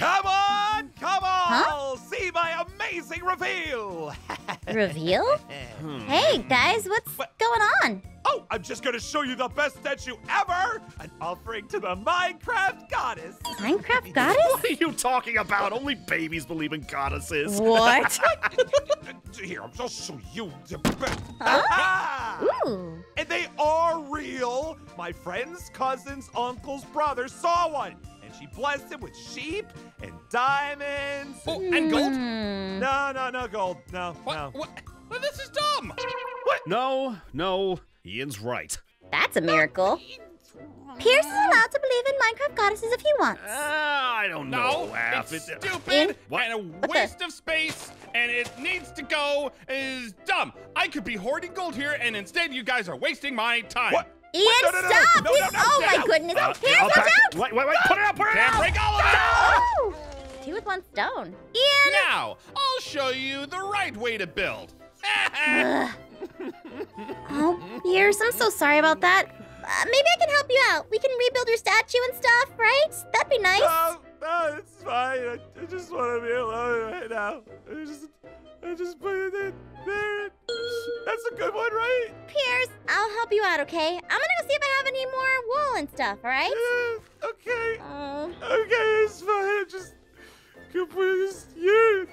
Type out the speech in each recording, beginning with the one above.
Come on, come on! See my amazing reveal! Reveal? Hmm. Hey, guys, what's What? going on? Oh, I'm just gonna show you the best statue ever! An offering to the Minecraft goddess! Minecraft goddess? What are you talking about? Only babies believe in goddesses. What? Here, I'll show you the best. Ah! Ooh. And they are real! My friend's cousin's uncle's brother saw one! And she blessed him with sheep and diamonds. Oh, and gold? Hmm. No, no, no gold. No, What? no. What? Well, this is dumb. What? No, no, Ein's right. That's a miracle. Pierce is allowed to believe in Minecraft goddesses if he wants. Uh, I don't know. No, Aph. it's It- stupid What? and a the- waste of space, and it needs to go. Is dumb. I could be hoarding gold here, and instead you guys are wasting my time. What? Ein, no, no, no, stop! no, no, no, oh my goodness! Uh, Pierce, I'll watch out! Wait, wait, wait, put it out, put it Can't out! break all of it. Oh! Two with one stone. Ein! Now I'll show you the right way to build. Oh, Pierce, I'm so sorry about that. Uh, maybe I can help you out. We can rebuild your statue and stuff, right? That'd be nice. No, no, it's fine. I, I just want to be alone right now. I just, I just put it in there. That's a good one, right? Pierce, I'll help you out, okay? I'm gonna go see if I have any more wool and stuff, all right? Yeah, okay. Oh, Okay, it's fine. I just can put this here.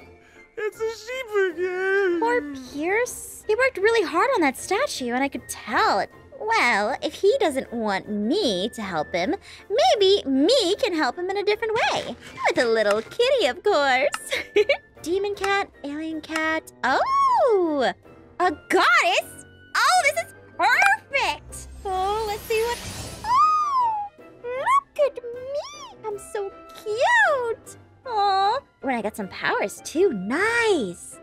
It's a sheep again. poor Pierce. He worked really hard on that statue, and I could tell it. Well, if he doesn't want me to help him, maybe me can help him in a different way. With a little kitty, of course. Demon cat, alien cat. Oh, a goddess. Oh, this is perfect. Oh, let's see what. Oh, look at me. I'm so cute. Oh, when I got some powers too. Nice.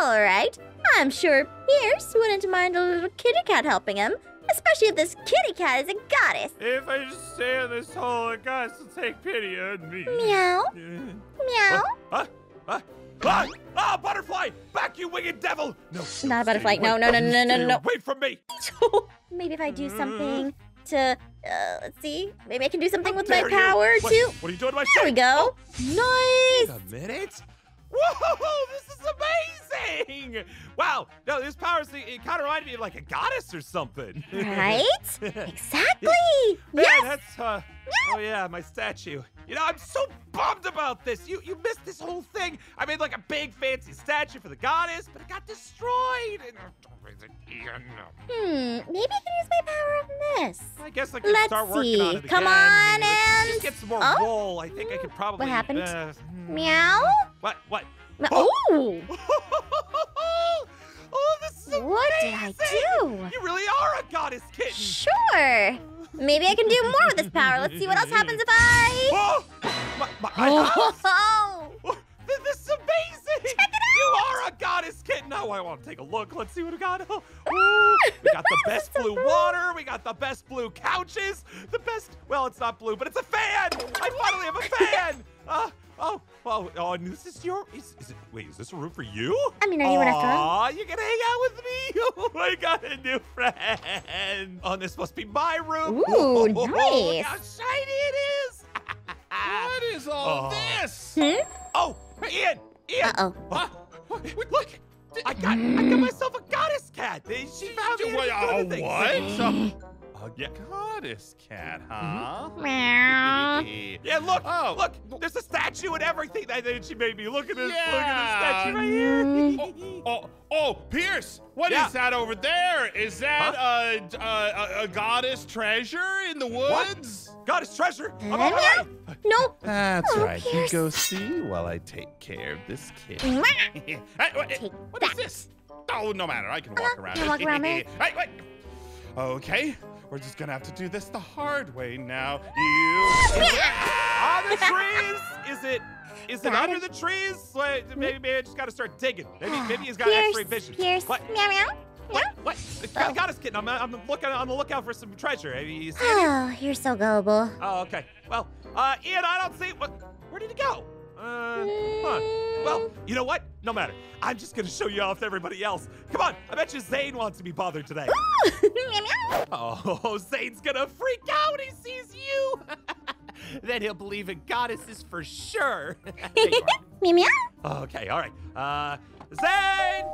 All right. I'm sure Pierce wouldn't mind a little kitty cat helping him, especially if this kitty cat is a goddess. If I just stay in this hole, it got will take pity on me. Meow, meow. Huh? Huh? Ah! Ah, butterfly! Back, you winged devil! No. Not a butterfly. No, no, no, no, no, no. Away from me! Maybe if I do something to, uh, let's see. Maybe I can do something How with my dare you. power What- too. What are you doing to my There we go. Wait Nice. a minute. Whoa, this is amazing! Wow, no, this power thing, it kind of reminded me of like a goddess or something. Right? Exactly. Man, Yes. that's, uh, oh yeah, my statue. You know, I'm so bummed about this. You you missed this whole thing. I made like a big fancy statue for the goddess, but it got destroyed. And, Hmm. Maybe I can use my power on this. I guess I can Let's start working on see. it Come again. on, Let's and- just get some more Oh. wool. I think I could probably. What happened? uh, hmm. Meow. What? What? Oh. oh, this is What did I do? You really are a goddess kitten. Sure. Maybe I can do more with this power. Let's see what else happens if I. Oh, my, my, my? Oh. This is amazing! Check it out! You are a goddess kitten. Now I want to take a look. Let's see what we got. Oh, ooh, we got the best blue water. We got the best blue couches. The best. Well, it's not blue, but it's a fan. I finally have a fan. Uh, oh, oh, oh, and this is your. Is, is it? Wait, is this a room for you? I mean, are you one after all? Aw, you can hang out with me. Oh, I got a new friend. Oh, this must be my room. Ooh, Look nice. how shiny it is. What is all Oh. this? Hmm? Oh, Ein! Ein! Uh oh. Huh? Wait, Look! I got, I got myself a goddess cat. They- She found me. Wait, in a other things. what? Uh, yeah. Goddess cat, huh? Meow. Yeah, look, Oh. look, there's a statue and everything that, that she made me. Look at this, look Yeah. at this statue right here. Oh, oh, oh, Pierce, what is Yeah. that over there? Is that a, a, a goddess treasure in the What? woods? goddess treasure. I'm Meow. on my. No. That's Oh, right. You go see while I take care of this kid. Mwah. Hey, what, Take what is this? Oh, no matter. I can walk Uh-huh, around. you walk around there. Hey, wait. Okay, we're just gonna have to do this the hard way now. You. On the trees. Is it? Is it Got under it. the trees? Wait, maybe, maybe I just gotta start digging. Maybe, maybe he's got Pierce, X-ray vision. Pierce. What? Meow meow. What? What? The Oh. goddess kitten. I'm, I'm looking on the lookout for some treasure. Have you seen it? Oh, you're so gullible. Oh, okay. Well, uh, Ein, I don't see. What? Where did he go? Uh, huh. Well, you know what? No matter. I'm just gonna show you off to everybody else. Come on. I bet you Zane wants to be bothered today. meow meow. Oh, Zane's gonna freak out when he sees you. then he'll believe in goddesses for sure. There you Meow meow. okay, all right. Uh, Zane!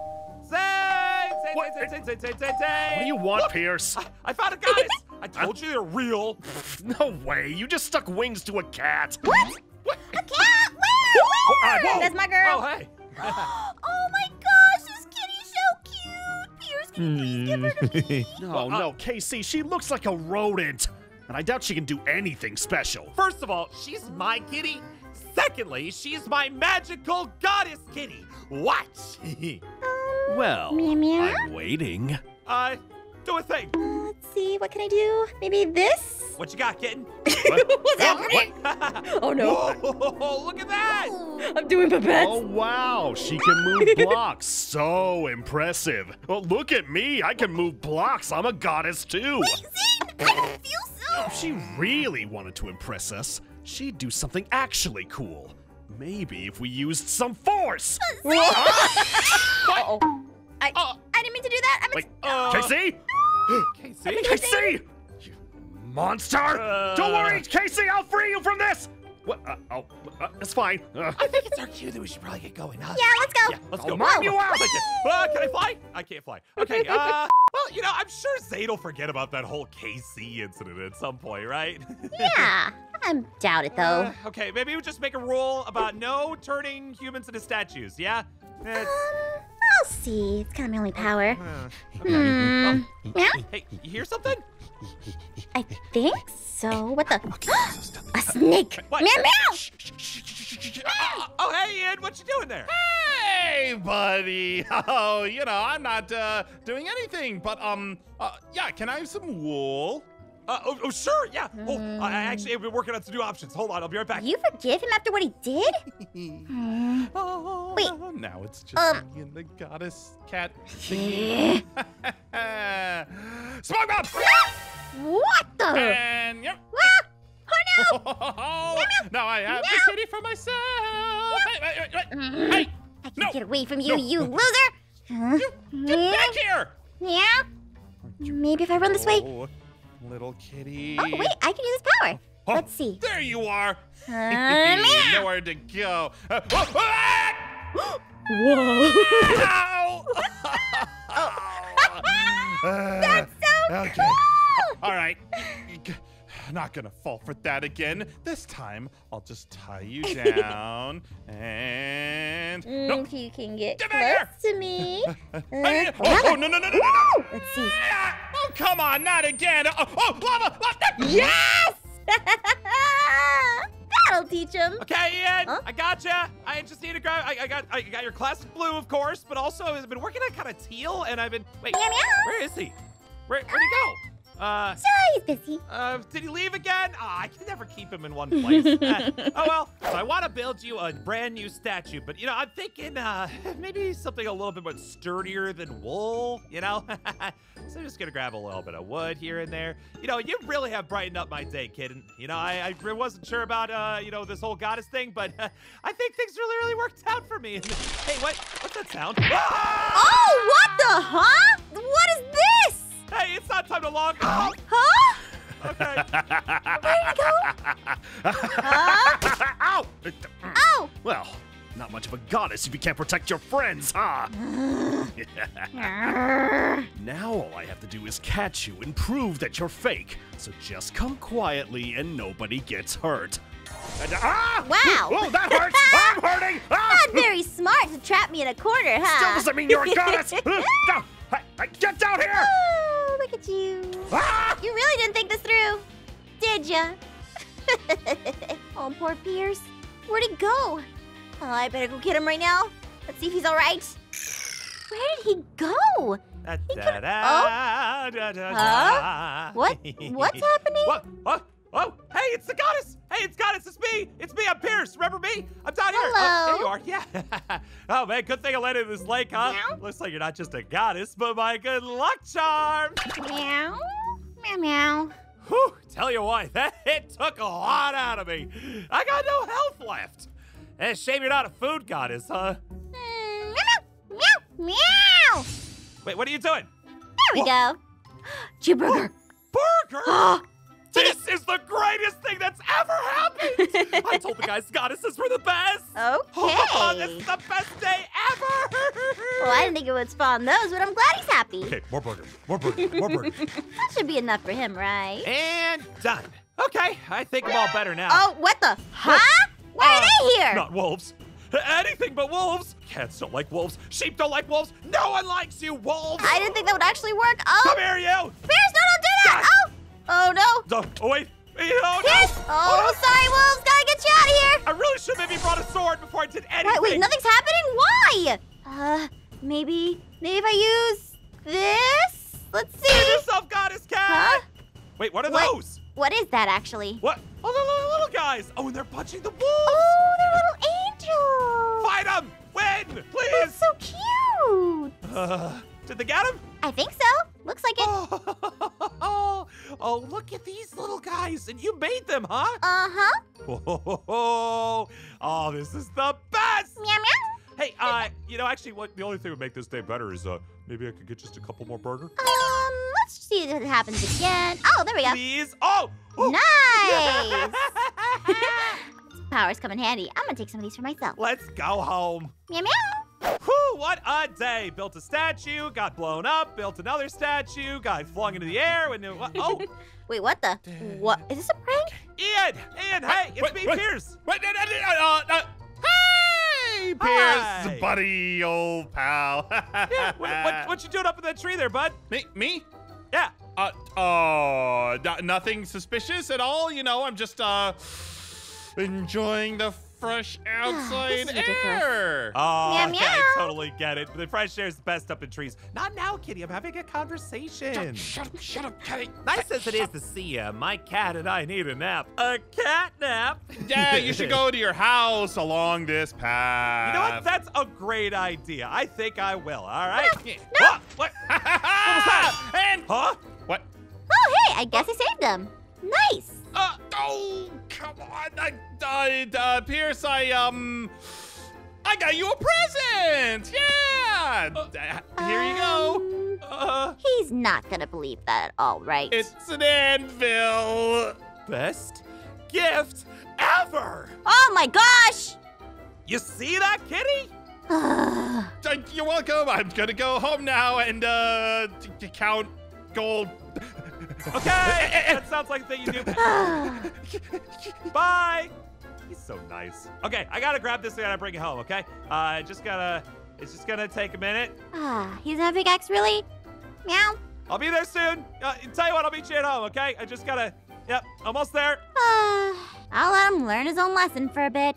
Zane! Zane, What? Zane, Zane, Zane, Zane, Zane, Zane! What do you want, Look, Pierce? I, I found a goddess! I told you they're real. No way. You just stuck wings to a cat. What? What? A cat? Where? Ah, Where? whoa. That's my girl. Oh, hey. oh my gosh, this kitty's so cute. Pierce, can you please give her to me? No, Well, uh- no, KC, she looks like a rodent. And I doubt she can do anything special. First of all, she's my kitty. Secondly, she's my magical goddess kitty. Watch. Well, Meow meow. I'm waiting. uh, do a thing. Uh, let's see, what can I do? Maybe this? What you got, kitten? What? What's happening? Oh no. Whoa, look at that! I'm doing Babette. Oh, wow. She can move blocks. So impressive. Well, look at me. I can move blocks. I'm a goddess, too. Zane, I don't feel so. If she really wanted to impress us, she'd do something actually cool. Maybe if we used some force. Uh-oh. I, Oh. I didn't KC? KC! You monster! Uh. Don't worry, KC, I'll free you from this! What? Uh, oh, uh, it's fine. Uh, I think it's our cue that we should probably get going, huh? Yeah, let's go. Yeah, let's I'll go. knock you out. Thank. Uh, can I fly? I can't fly. Okay, uh, well, you know, I'm sure Zane will forget about that whole KC incident at some point, right? Yeah, I doubt it though. Uh, okay, maybe we just make a rule about no turning humans into statues, yeah? It's, Um, I'll see. It's kind of my only power. uh, Hmm. Meow? hey, you hear something? I think so. What the? A snake. What? Meow meow. Oh, oh, hey, Ein, what you doing there? Hey, buddy. Oh, you know, I'm not uh, doing anything, but um, uh, yeah. Can I have some wool? Uh, oh, oh, sure, yeah. Oh, I I actually have been working on some new options. Hold on, I'll be right back. You forgive him after what he did? Oh, Wait. now it's just Um. me and the goddess cat. Smoke bomb! what the? And yep. Ah! Oh no! Oh, now I have the kitty for myself. Hey, hey, hey, hey, Mm, hey, I can't no. get away from you, No. you loser! Huh? get back here! Yeah? Maybe if I run this way. Little kitty. Oh, wait, I can use this power. Oh, Let's see. There you are. Uh. Nowhere to go. Uh, oh, ah! Whoa. Ow! That's so okay. cool! All right. Not gonna fall for that again. This time, I'll just tie you down and. No. Mm, If you can get Get close to me. Uh, oh, oh, no, no, no, no, no, no! Let's see. Come on, not again! Oh, oh lava! lava. Yes! That'll teach him. Okay, Ein, Huh? I gotcha. I just need to grab. I, I got. I got your classic blue, of course, but also I've been working on kind of teal, and I've been. Wait, Meow, meow. where is he? Where, where'd he go? Uh, Sorry, he's busy. uh, did he leave again? Ah, I can never keep him in one place. Uh, oh well. So I want to build you a brand new statue, but you know, I'm thinking uh, maybe something a little bit more sturdier than wool. You know. so I'm just gonna grab a little bit of wood here and there. You know, you really have brightened up my day, kid. And, you know, I, I wasn't sure about uh, you know, this whole goddess thing, but uh, I think things really, really worked out for me. hey, what? What's that sound? Ah! Oh, what the huh? What is this? Hey, it's not time to log off. Huh? Okay. Where'd he go? Huh? Ow! Oh! Well, not much of a goddess if you can't protect your friends, huh? now all I have to do is catch you and prove that you're fake. So just come quietly and nobody gets hurt. And, ah! Wow. Oh, that hurts! I'm hurting! Ah! Not very smart to trap me in a corner, huh? Still doesn't mean you're a goddess! No! Hey, hey, Get down here! Oh, look at you. Ah! You really didn't think this through, did ya? oh, poor Pierce. Where'd he go? Oh, I better go get him right now. Let's see if he's all right. Where did he go? Da, He da, da, da, Huh? What? What's happening? What? What? Oh, hey, it's the goddess! Hey, it's goddess, it's me! It's me, I'm Pierce, remember me? I'm down here! Oh, Hello. there you are, yeah. oh, man, good thing I landed in this lake, huh? Meow. Looks like you're not just a goddess, but my good luck charm! Meow. Meow meow. Whew, tell you what, that it took a lot out of me. I got no health left. Eh, shame you're not a food goddess, huh? Mm, meow meow meow. Wait, what are you doing? There we go. Cheeseburger. Burger? This is the greatest thing that's ever happened! I told the guys goddesses were the best! Okay. Oh, this is the best day ever! Well, I didn't think it would spawn those, but I'm glad he's happy. Okay, more burger, more burger, more burger. That should be enough for him, right? and done. Okay, I think I'm all better now. Oh, what the? Huh? Why are Uh, they here? Not wolves. Anything but wolves. Cats don't like wolves. Sheep don't like wolves. No one likes you, wolves. I didn't think that would actually work. Oh, Come here, you. Pierce, Oh, oh no. Oh, oh, wait. Oh, no. Pierce! Oh, sorry, wolves. Gotta get you out of here. I really should have maybe brought a sword before I did anything. Wait, wait, nothing's happening? Why? Uh, maybe, maybe if I use this? Let's Save see. yourself, goddess cat. Huh? Wait, what are What? those? What is that actually? What? Oh, the little, little guys. Oh, and they're punching the wolves. Oh, they're little angels. Fight them. Win, That's please. so cute. Uh, did they get him? I think so. Looks like it. Oh, oh, look at these little guys. And you made them, huh? Uh-huh. Oh, oh, this is the best! Meow meow. Hey, uh, you know, actually, what the only thing that would make this day better is, uh, maybe I could get just a couple more burger. Um, let's see if it happens again. Oh, there we go. Please? Oh! oh. Nice. Powers come in handy. I'm gonna take some of these for myself. Let's go home. Meow meow. Whew, what a day! Built a statue, got blown up, built another statue, got flung into the air. When it, oh, Wait, what the? What? Is this a prank? Ein! Ein, hey, it's Wait, me, wait. Pierce. Wait, no, no, no, uh, uh, hey, Pierce, Hi. buddy, old pal. Yeah, what, what, what you doing up in that tree there, bud? Me? Me? Yeah. Uh, oh, no- nothing suspicious at all. You know, I'm just uh enjoying the fresh outside air. Oh, Meow, okay, meow. totally get it. The fresh air is best up in trees. Not now, kitty. I'm having a conversation. Shut up, shut up, kitty. Nice as it is to see you, my cat and I need a nap. A cat nap? Yeah, you should go to your house along this path. You know what? That's a great idea. I think I will. All right. Yeah. What? What? and Huh? what? Oh, hey, I guess I saved them. Nice. Uh, oh, come on, I, I, uh, Pierce, I um, I got you a present. Yeah, Uh, here you go. Um, Uh, He's not gonna believe that at all, right? It's an anvil. best gift ever. Oh my gosh! You see that, kitty? Uh, You're welcome. I'm gonna go home now and uh, count gold. Okay. that sounds like a thing you do. Bye. He's so nice. Okay, I gotta grab this and I gotta bring it home. Okay. Uh, just gotta. It's just gonna take a minute. Ah, he's not a X, really? Meow. I'll be there soon. Uh, tell you what, I'll meet you at home. Okay. I just gotta. Yep, almost there. Ah, I'll let him learn his own lesson for a bit.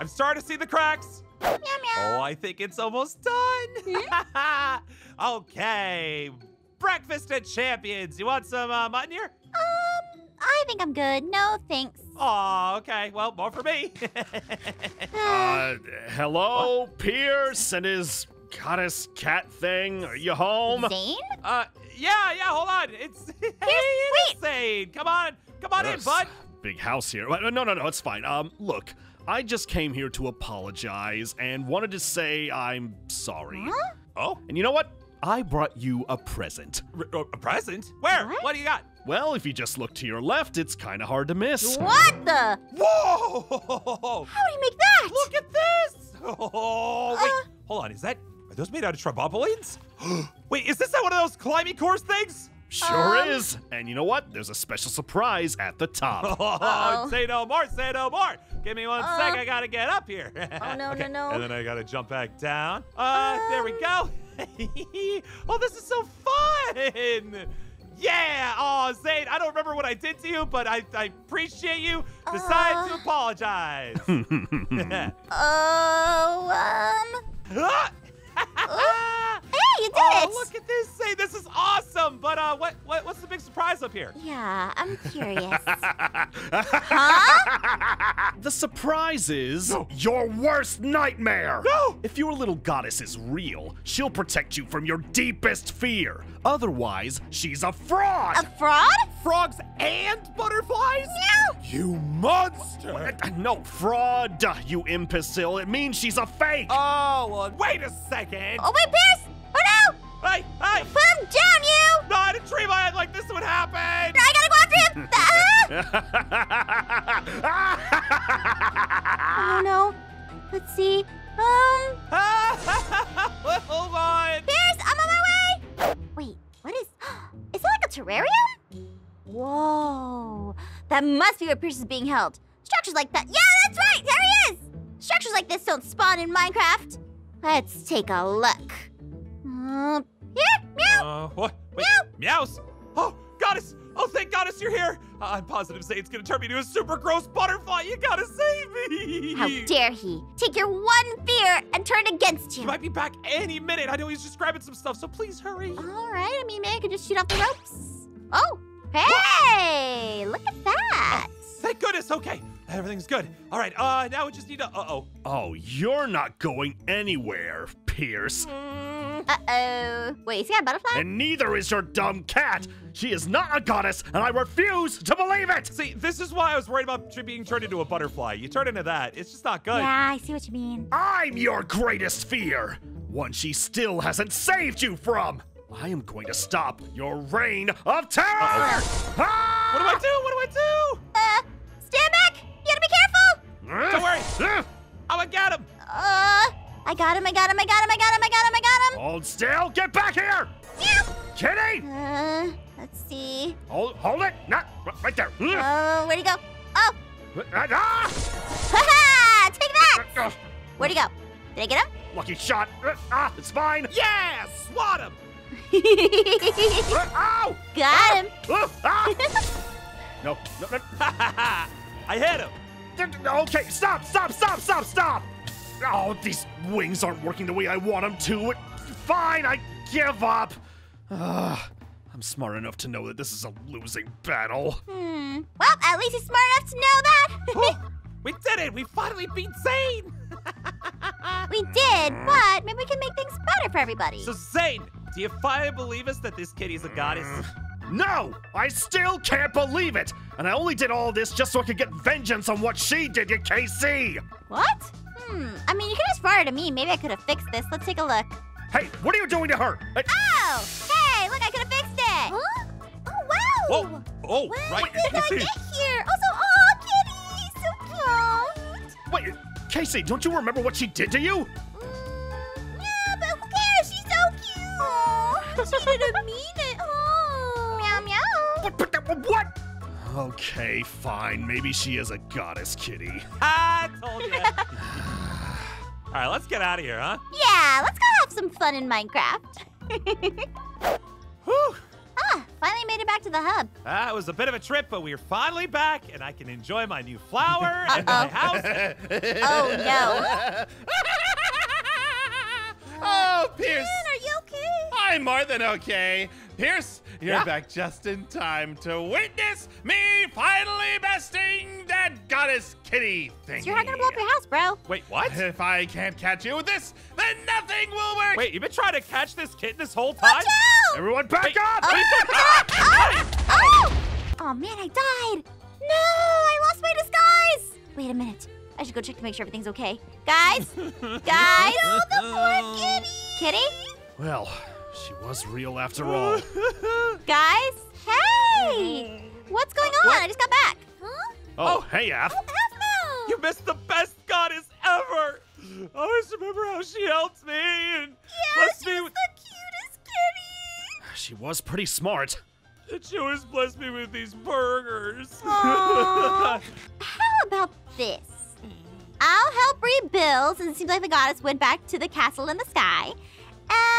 I'm starting to see the cracks. Meow meow. Oh, I think it's almost done. okay. Breakfast at Champions. You want some uh, mutton here? Um, I think I'm good. No, thanks. Oh, okay. Well, more for me. Uh, hello, Pierce and his goddess cat thing. Are you home? Zane? uh, yeah, yeah. Hold on. It's hey, it's insane. Come on, come on in, Yes, bud. Big house here. No, no, no, it's fine. Um, look, I just came here to apologize and wanted to say I'm sorry. Huh? Oh, And you know what? I brought you a present. r- uh, a present? Where? What? do you got? Well, if you just look to your left, it's kind of hard to miss. What the? Whoa! How do you make that? Look at this! Oh, wait. Uh. Hold on. Is that? Are those made out of trampolines? wait, is this that one of those climbing course things? Sure Um. is. And you know what? There's a special surprise at the top. Oh, Uh-oh. say no more, say no more. Give me one Uh. sec, I gotta get up here. Oh, no, no, no. And then I gotta jump back down. Uh, there we go. oh, this is so fun. Yeah. Oh, Zane, I don't remember what I did to you, but I, I appreciate you deciding to Uh. apologize. Oh, um. Hey, you did oh, it! look at this. Say, this is awesome. But uh, what, what what's the big surprise up here? Yeah, I'm curious. huh? The surprise is your worst nightmare. No! If your little goddess is real, she'll protect you from your deepest fear. Otherwise, she's a fraud. A fraud? Frogs and butterflies? No. You monster! Uh, no, fraud, you imbecile. It means she's a fake. Oh, well, wait a second. Oh, wait, Pierce! Oh, no! Hey, hey! Him down, you! No, I didn't dream I had like this would happen! I gotta go after him! oh no. Let's see. Um, Hold on. Pierce, I'm on my way. Wait, what is? Is that like a terrarium? Whoa, that must be where Pierce is being held. Structures like that. Yeah, that's right. There he is. Structures like this don't spawn in Minecraft. Let's take a look. Uh, here, meow. Uh, what? Wait, meows. Oh, goddess. Oh, thank goddess you're here. Uh, I'm positive Zane's gonna turn me into a super gross butterfly. You gotta save me. How dare he take your one fear and turn it against He you? might be back any minute. I know he's just grabbing some stuff, so please hurry. All right, I mean, maybe I could just shoot off the ropes. Oh, hey, look at that. Thank goodness. Okay, everything's good. All right. Uh, now we just need to. Uh oh. oh, you're not going anywhere, Pierce. Uh-oh. Wait, is he got a butterfly? And neither is your dumb cat. She is not a goddess, and I refuse to believe it. See, this is why I was worried about tr- being turned into a butterfly. You turn into that. It's just not good. Yeah, I see what you mean. I'm your greatest fear, one she still hasn't saved you from. I am going to stop your reign of terror. Ah! What do I do? What do I do? Uh, stand back. You gotta be careful. Don't worry. Ah! I'm gonna get him. Uh, I got him, I got him, I got him, I got him, I got him, I got him. Hold still. Get back here, Meow. kitty. Uh, let's see. Hold, hold it. Not right there. Oh, where'd he go? Oh, Ah! haha, take that. Ah! Where'd he go? Did I get him? Lucky shot. Ah, it's mine. Yeah, swat him. Ow! got him. Ah! Ah! No, no, no. I hit him. Okay, stop, stop, stop, stop, stop! Oh, these wings aren't working the way I want them to. Fine, I give up. Ugh, I'm smart enough to know that this is a losing battle. Hmm. Well, at least he's smart enough to know that. we did it. We finally beat Zane. we did, but maybe we can make things better for everybody. So Zane, do you finally believe us that this kitty's a goddess? No, I still can't believe it. And I only did all this just so I could get vengeance on what she did to KC. What? I mean, you could just fire it at me. Maybe I could have fixed this. Let's take a look. Hey, what are you doing to her? Hey, Oh! Hey, look, I could have fixed it. Huh? Oh, wow. Whoa. Oh, When right. did I get here? Also, oh, kitty, so cute. wait, KC, don't you remember what she did to you? Mm, yeah, but who cares? She's so cute. she didn't mean it. Oh. Meow, meow. What? But, what? Okay, fine. Maybe she is a goddess kitty. I told you. All right, let's get out of here, huh? Yeah, let's go have some fun in Minecraft. Whew. ah, finally made it back to the hub. That was a bit of a trip, but we're finally back, and I can enjoy my new flower and my house. Oh, no. oh, Pierce. Man, are you okay? I'm more than okay. Pierce, you're Yeah? back just in time to witness me finally besting goddess kitty thing. So you're not gonna blow up your house, bro. Wait, what? If I can't catch you with this, then nothing will work. Wait, you've been trying to catch this kitten this whole time? Watch out! Everyone back Wait, up! Oh oh, oh, oh! Oh man, I died! No, I lost my disguise! Wait a minute. I should go check to make sure everything's okay. Guys? Guys? Oh, the poor kitty! Kitty? Well, she was real after all. Guys? Hey! What's going on? What? I just got back. Huh? Oh, oh, hey, Aph. Half Moon! You missed the best goddess ever! Oh, I always remember how she helped me and yeah, blessed she me was with, the cutest kitty! She was pretty smart. and she always blessed me with these burgers. How about this? I'll help rebuild since it seems like the goddess went back to the castle in the sky.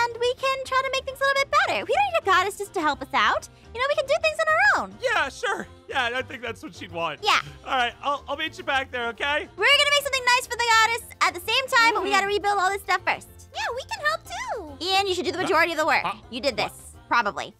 And we can try to make things a little bit better. We don't need a goddess just to help us out. You know, we can do things on our own. yeah, sure. Yeah, I think that's what she'd want. Yeah. All right, I'll, I'll meet you back there, okay? We're gonna make something nice for the goddess at the same time, but we gotta rebuild all this stuff first. Yeah, we can help too. Ein, you should do the majority of the work. uh, you did this. Probably.